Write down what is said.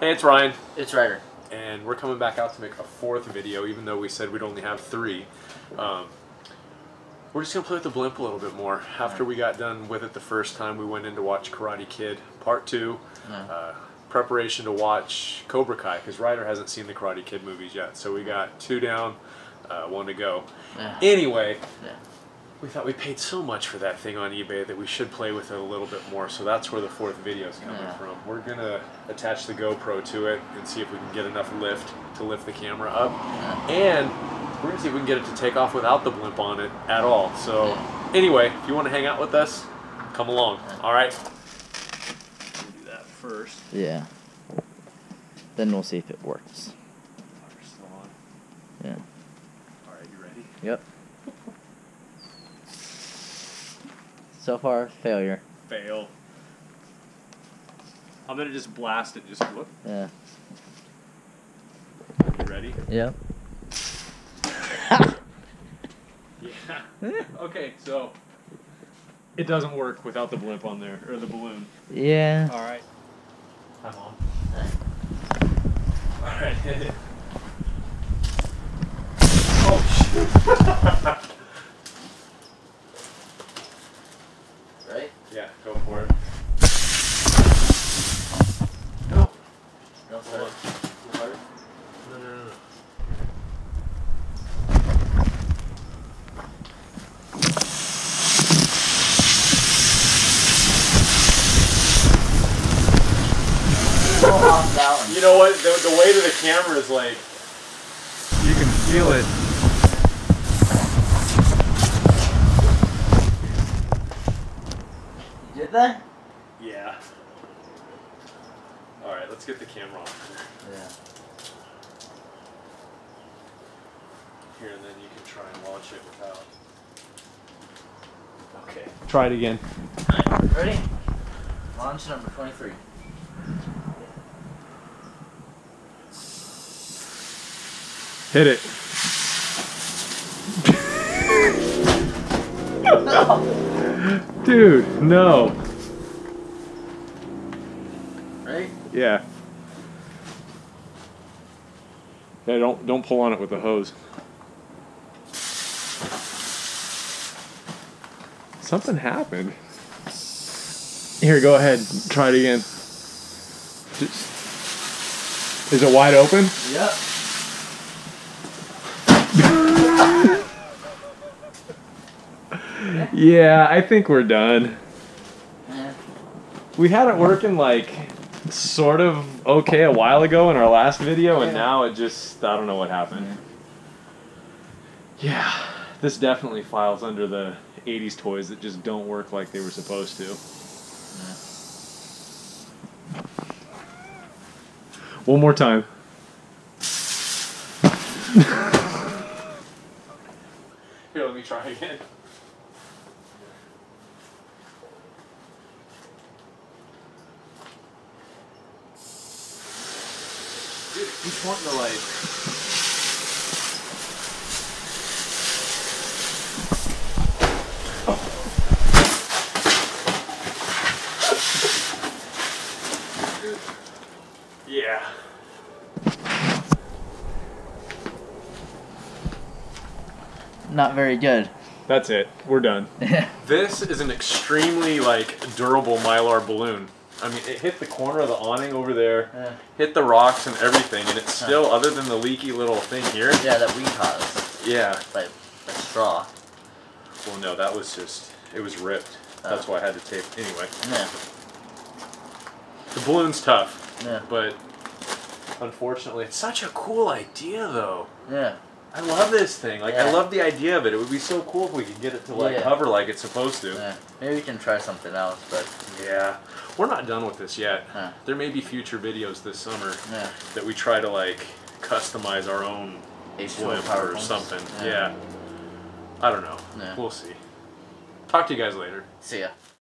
Hey, it's Ryan, It's Ryder. and we're coming back out to make a fourth video, even though we said we'd only have three. Um, we're just gonna play with the blimp a little bit more. After we got done with it the first time, we went in to watch Karate Kid Part Two. Yeah. Uh, preparation to watch Cobra Kai because Ryder hasn't seen the Karate Kid movies yet, so we got two down, uh, one to go. Yeah. Anyway, Yeah. We thought we paid so much for that thing on eBay that we should play with it a little bit more. So that's where the fourth video is coming Yeah. from. We're gonna attach the GoPro to it and see if we can get enough lift to lift the camera up, and we're gonna see if we can get it to take off without the blimp on it at all. So Yeah. anyway, if you want to hang out with us, come along. Yeah. All right. We'll do that first. Yeah. Then we'll see if it works. Fire's still on. Yeah. All right, you ready? Yep. So far, failure. Fail. I'm gonna just blast it. Just look. Yeah. You ready? Yep. Yeah. okay, so it doesn't work without the blimp on there or the balloon. Yeah. All right. I'm on. All right, hit it. Oh shoot. Right? yeah, go for it. No. No, Hold sorry. on. Too hard? No, no, no, no. Go off that one. You know what? The, the weight of the camera is like. You can feel it. You did that? Yeah. All right, let's get the camera on Yeah. here, and then you can try and launch it without. Okay. Try it again. Alright, ready? Launch number 23. Hit it. Dude, no. Right? Yeah. Yeah, don't don't pull on it with the hose. Something happened. Here, go ahead. Try it again. Just- Is it wide open? Yep. Yeah, I think we're done. We had it working like sort of okay a while ago in our last video, and now it just I don't know what happened. Yeah, this definitely files under the 80s toys that just don't work like they were supposed to. One more time. Here, let me try again. Dude, wanting to like. Yeah. Not very good. That's it. We're done. This is an extremely like durable mylar balloon. I mean, it hit the corner of the awning over there, Yeah. hit the rocks and everything, and it's still, other than the leaky little thing here. Yeah, that we caused. Yeah. Like a straw. Well, no, that was just, it was ripped. Oh. That's Oh. why I had to tape. Anyway, Yeah. the balloon's tough, Yeah. but unfortunately, it's such a cool idea, though. Yeah. I love this thing. Like, I love the idea of it. It would be so cool if we could get it to like Yeah. hover like it's supposed to. Yeah. Maybe we can try something else, but Yeah, we're not done with this yet. Huh. There may be future videos this summer yeah. that we try to like customize our own H2O blimp or something. Yeah. Yeah. I don't know. Yeah. We'll see. Talk to you guys later. See ya.